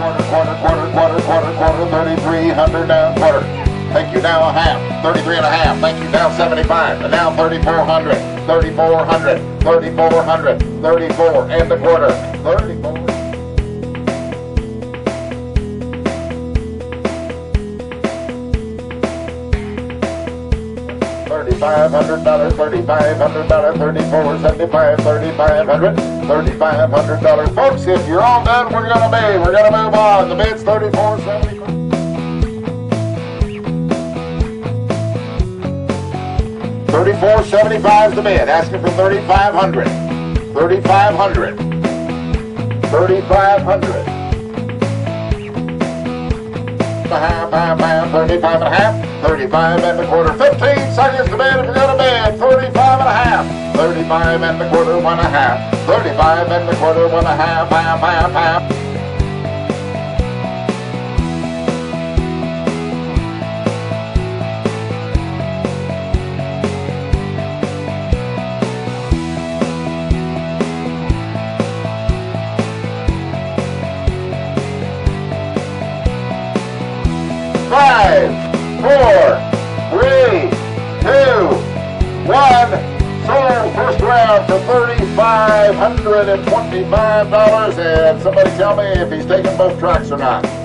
quarter, quarter, quarter, quarter, quarter, 3,300 down, quarter. Thank you, now a half, 33 and a half. Thank you, now 75. And now 3,400, 3,400, 3,400, 34 and a quarter, 34. Thirty-five hundred dollars, thirty-five hundred dollars, thirty-four, seventy-five, thirty-five hundred, thirty-five hundred dollars. Folks, if you're all done, we're gonna be, we're gonna move on. The bid's thirty-four, seventy-five. Thirty-four, seventy-five is the bid. Asking for thirty-five hundred. Thirty-five hundred. Thirty-five hundred. A half, half, half, thirty-five and a half, thirty-five and a quarter, fifteen seconds to bed if you're gonna bid, thirty-five and a half, thirty-five and a quarter, one and a half. 35 and a half, thirty-five and a quarter, one and a half, half, half, half. Five, four, Sold first round twenty-five dollars. And somebody tell me if he's taking both tracts or not.